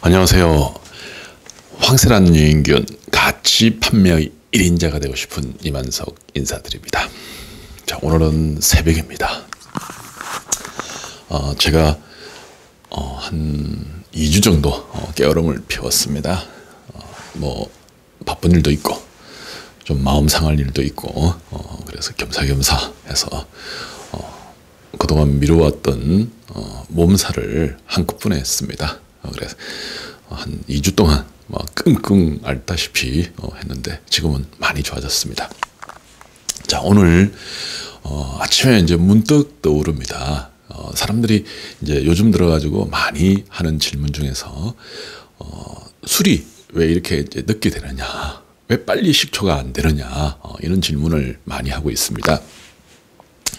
안녕하세요. 황세란 유인균 가치 판매 1인자가 되고 싶은 이만석 인사드립니다. 자, 오늘은 새벽입니다. 어, 제가 어, 한 2주 정도 어, 깨어름을 피웠습니다. 어, 뭐 바쁜 일도 있고 좀 마음 상할 일도 있고 어, 그래서 겸사겸사 해서 어, 그동안 어, 몸살을 한꺼번에 했습니다. 어, 그래서 한 2주 동안 막 끙끙 앓다시피 어, 했는데 지금은 많이 좋아졌습니다. 자 오늘 어, 아침에 이제 문득 떠오릅니다. 어, 사람들이 이제 요즘 들어가지고 많이 하는 질문 중에서 어, 술이 왜 이렇게 이제 늦게 되느냐, 왜 빨리 식초가 안 되느냐 어, 이런 질문을 많이 하고 있습니다.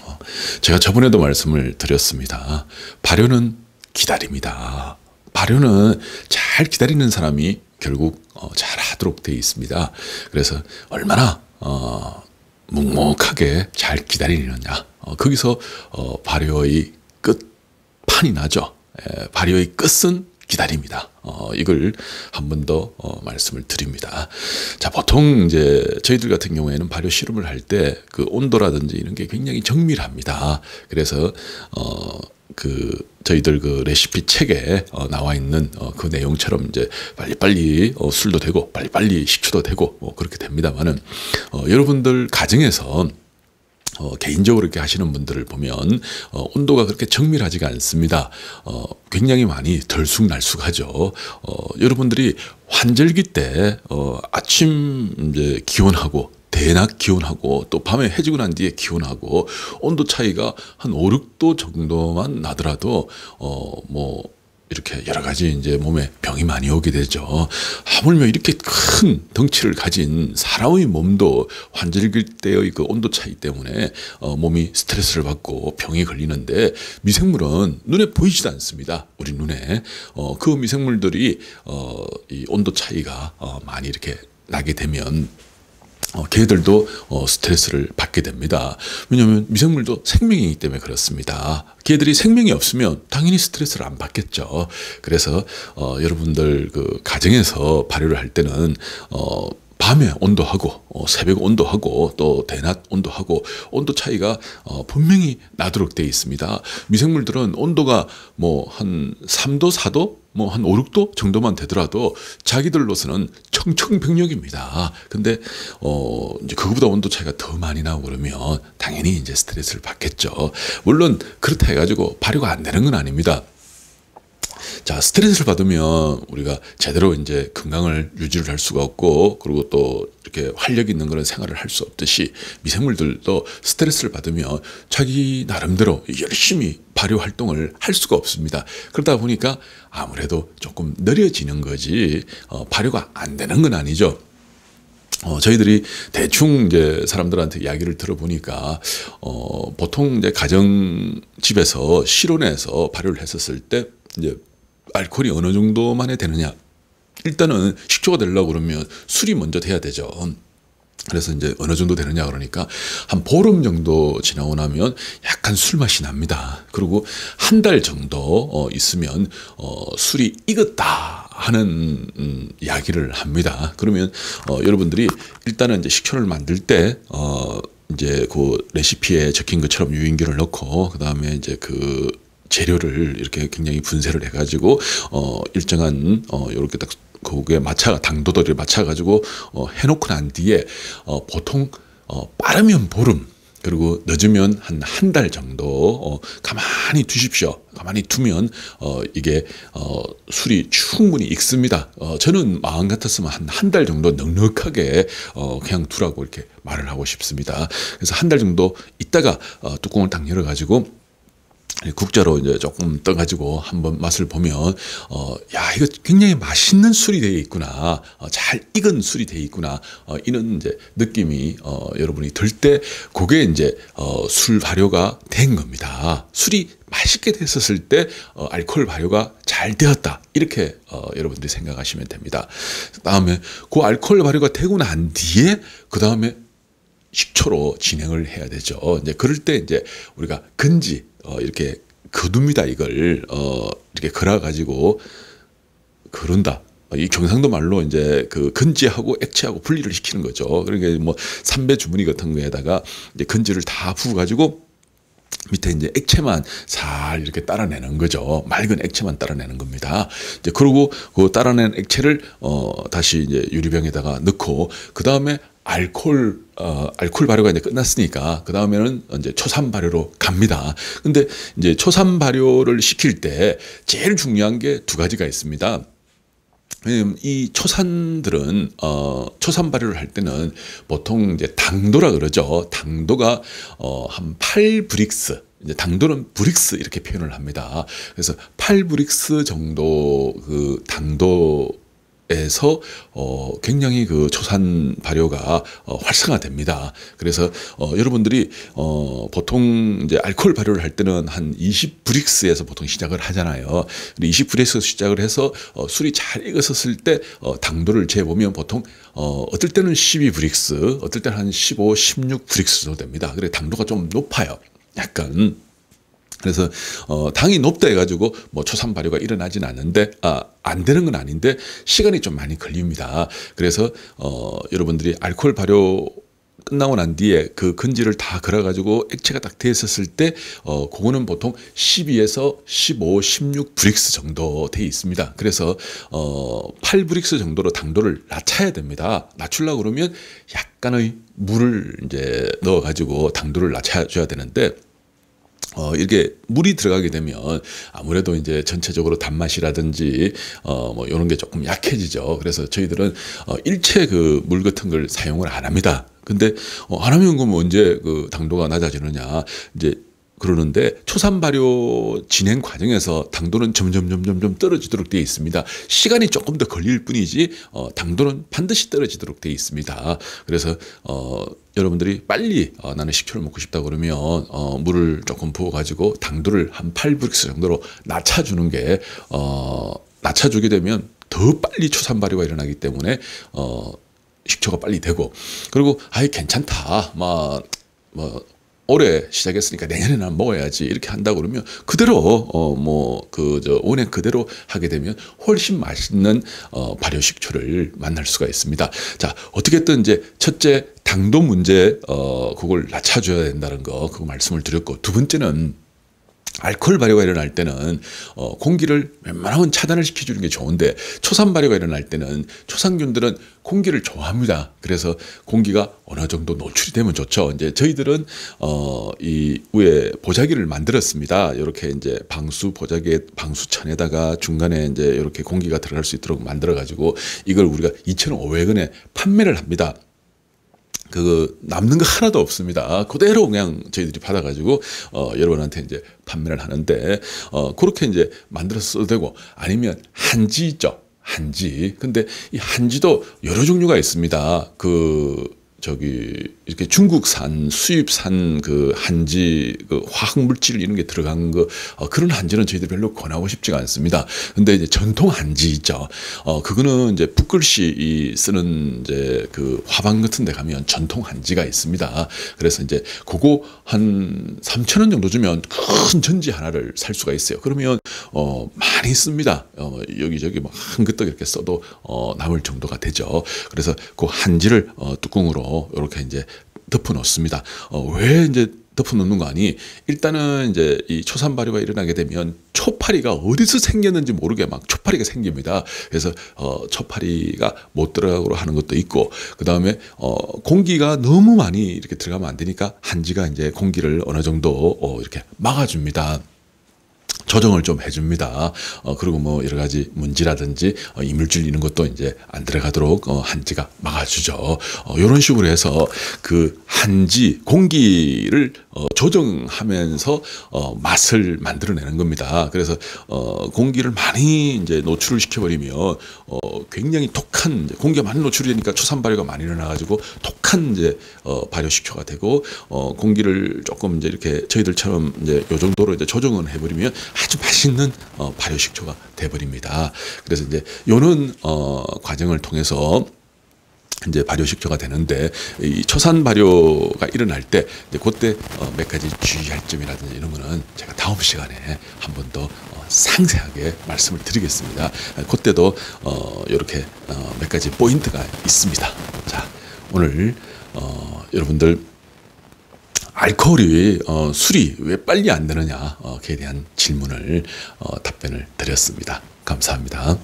어, 제가 저번에도 말씀을 드렸습니다. 발효는 기다립니다. 발효는 잘 기다리는 사람이 결국 어, 잘 하도록 되어 있습니다. 그래서 얼마나 어, 묵묵하게 잘 기다리느냐. 어, 거기서 어, 발효의 끝판이 나죠. 에, 발효의 끝은 기다립니다. 어, 이걸 한 번 더 어, 말씀을 드립니다. 자, 보통 이제 저희들 같은 경우에는 발효 실험을 할 때 그 온도라든지 이런 게 굉장히 정밀합니다. 그래서 어, 그 저희들 그 레시피 책에 어, 나와 있는 어, 그 내용처럼 이제 빨리빨리 어, 술도 되고 빨리빨리 식초도 되고 뭐 그렇게 됩니다만은 어, 여러분들 가정에서 어, 개인적으로 이렇게 하시는 분들을 보면 어, 온도가 그렇게 정밀하지가 않습니다. 어, 굉장히 많이 덜쑥날쑥하죠. 어, 여러분들이 환절기 때 어, 아침 이제 기온하고 대낮 기온하고 또 밤에 해지고 난 뒤에 기온하고 온도 차이가 한 5, 6도 정도만 나더라도 어 뭐 이렇게 여러 가지 이제 몸에 병이 많이 오게 되죠. 하물며 이렇게 큰 덩치를 가진 사람의 몸도 환절기 때의 그 온도 차이 때문에 어 몸이 스트레스를 받고 병이 걸리는데 미생물은 눈에 보이지도 않습니다. 우리 눈에 어 그 미생물들이 어 이 온도 차이가 어 많이 이렇게 나게 되면 어, 개들도 어, 스트레스를 받게 됩니다. 왜냐하면 미생물도 생명이기 때문에 그렇습니다. 개들이 생명이 없으면 당연히 스트레스를 안 받겠죠. 그래서 어, 여러분들 그 가정에서 발효를 할 때는 어, 밤에 온도하고 어, 새벽 온도하고 또 대낮 온도하고 온도 차이가 어, 분명히 나도록 되어 있습니다. 미생물들은 온도가 뭐 한 3도 4도 뭐 한 5, 6도 정도만 되더라도 자기들로서는 청청병력입니다. 근데 어 이제 그거보다 온도 차이가 더 많이 나고 그러면 당연히 이제 스트레스를 받겠죠. 물론 그렇다 해가지고 발효가 안 되는 건 아닙니다. 자, 스트레스를 받으면 우리가 제대로 이제 건강을 유지를 할 수가 없고, 그리고 또 이렇게 활력 있는 그런 생활을 할 수 없듯이 미생물들도 스트레스를 받으면 자기 나름대로 열심히 발효 활동을 할 수가 없습니다. 그러다 보니까 아무래도 조금 느려지는 거지, 어, 발효가 안 되는 건 아니죠. 어, 저희들이 대충 이제 사람들한테 이야기를 들어보니까, 어, 보통 이제 가정 집에서 실온에서 발효를 했었을 때, 이제 알코올이 어느 정도만에 되느냐. 일단은 식초가 되려고 그러면 술이 먼저 돼야 되죠. 그래서 이제 어느 정도 되느냐 그러니까 한 보름 정도 지나고 나면 약간 술 맛이 납니다. 그리고 한 달 정도 어 있으면 어 술이 익었다 하는 음 이야기를 합니다. 그러면 어 여러분들이 일단은 이제 식초를 만들 때 어 이제 그 레시피에 적힌 것처럼 유인균을 넣고 그 다음에 이제 그 재료를 이렇게 굉장히 분쇄를 해가지고 어 일정한 어 요렇게 딱 거기에 맞춰 당도도를 맞춰가지고 어 해놓고 난 뒤에 어 보통 어 빠르면 보름 그리고 늦으면 한 한 달 정도 어 가만히 두십시오. 가만히 두면 어 이게 어 술이 충분히 익습니다. 어 저는 마음 같았으면 한 한 달 정도 넉넉하게 어 그냥 두라고 이렇게 말을 하고 싶습니다. 그래서 한 달 정도 있다가 어 뚜껑을 딱 열어 가지고 국자로 이제 조금 떠가지고 한번 맛을 보면 어 야 이거 굉장히 맛있는 술이 되어 있구나. 어, 잘 익은 술이 되어 있구나. 어 이런 이제 느낌이 어 여러분이 들 때 그게 이제 어 술 발효가 된 겁니다. 술이 맛있게 됐었을 때 어, 알코올 발효가 잘 되었다. 이렇게 어, 여러분들이 생각하시면 됩니다. 다음에 그 알코올 발효가 되고 난 뒤에 그 다음에 식초로 진행을 해야 되죠. 이제 그럴 때 이제 우리가 근지 어 이렇게 거둡니다 이걸 어 이렇게 걸어 가지고 거른다. 이 경상도 말로 이제 그 건지하고 액체하고 분리를 시키는 거죠. 그러니까 뭐 삼배 주머니 같은 거에다가 이제 건지를 다 부어 가지고 밑에 이제 액체만 살 이렇게 따라내는 거죠. 맑은 액체만 따라내는 겁니다. 이제 그러고 그 따라낸 액체를 어 다시 이제 유리병에다가 넣고 그 다음에 알콜 어 알콜 발효가 이제 끝났으니까 그 다음에는 이제 초산 발효로 갑니다. 근데 이제 초산 발효를 시킬 때 제일 중요한 게 두 가지가 있습니다. 이 초산들은 어 초산 발효를 할 때는 보통 이제 당도라 그러죠. 당도가 어한 8 Brix 이제 당도는 Brix 이렇게 표현을 합니다. 그래서 8 Brix 정도 그 당도 에서 어 굉장히 그 초산 발효가 어 활성화됩니다. 그래서 어 여러분들이 어 보통 이제 알코올 발효를 할 때는 한 20브릭스에서 보통 시작을 하잖아요. 20브릭스 시작을 해서 어 술이 잘 익었을 때 어 당도를 재 보면 보통 어 어떨 때는 12브릭스, 어떨 때는 한 15, 16브릭스 정도 됩니다. 그래 당도가 좀 높아요. 약간 그래서 어 당이 높다 해가지고 뭐 초산 발효가 일어나진 않는데 아 안 되는 건 아닌데 시간이 좀 많이 걸립니다. 그래서 어 여러분들이 알코올 발효 끝나고 난 뒤에 그 건지를 다 걸어가지고 액체가 딱 돼 있었을 때, 어, 그거는 보통 12에서 15, 16 Brix 정도 돼 있습니다. 그래서, 어, 8 Brix 정도로 당도를 낮춰야 됩니다. 낮추려고 그러면 약간의 물을 이제 넣어가지고 당도를 낮춰줘야 되는데, 어, 이렇게 물이 들어가게 되면 아무래도 이제 전체적으로 단맛이라든지 어, 뭐 이런 게 조금 약해지죠. 그래서 저희들은 어, 일체 그 물 같은 걸 사용을 안 합니다. 근데 어, 안 하면 그럼 언제 그 당도가 낮아지느냐. 이제 그러는데 초산 발효 진행 과정에서 당도는 점점 점점 점 떨어지도록 되어 있습니다. 시간이 조금 더 걸릴 뿐이지 어, 당도는 반드시 떨어지도록 되어 있습니다. 그래서 어, 여러분들이 빨리 어, 나는 식초를 먹고 싶다 그러면 어, 물을 조금 부어 가지고 당도를 한 8브릭스 정도로 낮춰주는 게 어, 낮춰주게 되면 더 빨리 초산 발효가 일어나기 때문에 어, 식초가 빨리 되고 그리고 아예 괜찮다 막 뭐 올해 시작했으니까 내년에는 먹어야지 이렇게 한다 그러면 그대로 어 뭐 그 저 원액 그대로 하게 되면 훨씬 맛있는 어 발효 식초를 만날 수가 있습니다. 자 어떻게든 이제 첫째 당도 문제 어 그걸 낮춰줘야 된다는 거 그거 말씀을 드렸고 두 번째는 알코올 발효가 일어날 때는 어, 공기를 웬만하면 차단을 시켜주는 게 좋은데 초산 발효가 일어날 때는 초산균들은 공기를 좋아합니다. 그래서 공기가 어느 정도 노출이 되면 좋죠. 이제 저희들은 어, 이 위에 보자기를 만들었습니다. 이렇게 이제 방수 보자기 방수천에다가 중간에 이제 이렇게 공기가 들어갈 수 있도록 만들어 가지고 이걸 우리가 2,500원에 판매를 합니다. 그 남는 거 하나도 없습니다. 그대로 그냥 저희들이 받아가지고 어 여러분한테 이제 판매를 하는데 어 그렇게 이제 만들어서 써도 되고 아니면 한지 있죠. 한지. 근데 이 한지도 여러 종류가 있습니다. 그 저기 이렇게 중국산 수입산 그 한지 그 화학 물질 이런 게 들어간 거 어, 그런 한지는 저희들 별로 권하고 싶지가 않습니다. 근데 이제 전통 한지 있죠. 어 그거는 이제 붓글씨 쓰는 이제 그 화방 같은 데 가면 전통 한지가 있습니다. 그래서 이제 그거 한 3천 원 정도 주면 큰 전지 하나를 살 수가 있어요. 그러면 어 많이 씁니다. 어 여기저기 막 한 그떡 이렇게 써도 어 남을 정도가 되죠. 그래서 그 한지를 어 뚜껑으로 이렇게 이제 덮어 놓습니다. 어, 왜 이제 덮어 놓는 거 아니? 일단은 이제 이 초산 발효가 일어나게 되면 초파리가 어디서 생겼는지 모르게 막 초파리가 생깁니다. 그래서 어 초파리가 못 들어가고 하는 것도 있고 그 다음에 어 공기가 너무 많이 이렇게 들어가면 안 되니까 한지가 이제 공기를 어느 정도 어 이렇게 막아줍니다. 조정을 좀 해줍니다. 어, 그리고 뭐 여러 가지 문지라든지 어, 이물질 이런 것도 이제 안 들어가도록 어, 한지가 막아주죠. 어, 이런 식으로 해서 그 한지 공기를 어, 조정하면서 어, 맛을 만들어내는 겁니다. 그래서 어, 공기를 많이 이제 노출을 시켜버리면 어, 굉장히 독한 공기가 많이 노출이 되니까 초산 발효가 많이 일어나가지고 독한 이제 어, 발효 식초가 되고 어, 공기를 조금 이제 이렇게 저희들처럼 이제 요 정도로 이제 조정을 해버리면 아주 맛있는 어, 발효 식초가 돼버립니다. 그래서 이제 요는 어, 과정을 통해서 이제 발효식초가 되는데 이 초산 발효가 일어날 때 이제 그때 어, 몇 가지 주의할 점이라든지 이런 거는 제가 다음 시간에 한 번 더 어, 상세하게 말씀을 드리겠습니다. 그때도 어, 이렇게 어, 몇 가지 포인트가 있습니다. 자 오늘 어, 여러분들 알코올이 어, 술이 왜 빨리 안 되느냐 어, 그에 대한 질문을 어, 답변을 드렸습니다. 감사합니다.